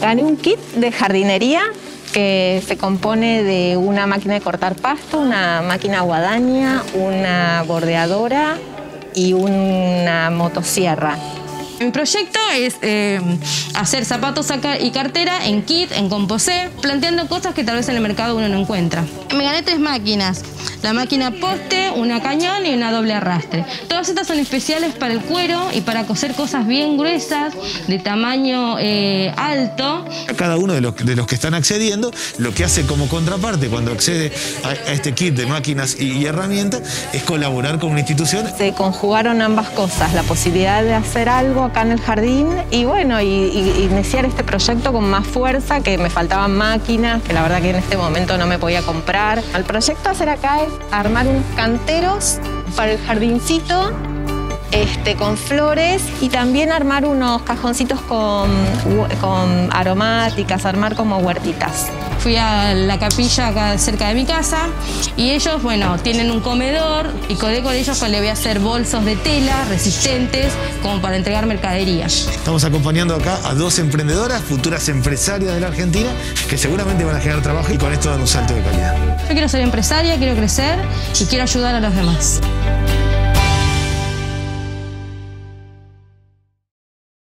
Gané un kit de jardinería que se compone de una máquina de cortar pasto, una máquina guadaña, una bordeadora y una motosierra. Mi proyecto es eh, hacer zapatos y cartera en kit, en composé, planteando cosas que tal vez en el mercado uno no encuentra. Me gané tres máquinas, la máquina poste, una cañón y una doble arrastre. Todas estas son especiales para el cuero y para coser cosas bien gruesas, de tamaño eh, alto. Cada uno de los, de los que están accediendo, lo que hace como contraparte cuando accede a, este kit de máquinas y, herramientas es colaborar con una institución. Se conjugaron ambas cosas, la posibilidad de hacer algo acá en el jardín y bueno, y, iniciar este proyecto con más fuerza, que me faltaban máquinas, que la verdad que en este momento no me podía comprar. El proyecto hacer acá es armar unos canteros para el jardincito este, con flores y también armar unos cajoncitos con, con aromáticas, armar como huertitas. Fui a la capilla acá cerca de mi casa y ellos, bueno, tienen un comedor y codé con ellos le voy a hacer bolsos de tela resistentes como para entregar mercadería. Estamos acompañando acá a dos emprendedoras, futuras empresarias de la Argentina, que seguramente van a generar trabajo y con esto dan un salto de calidad. Yo quiero ser empresaria, quiero crecer y quiero ayudar a los demás.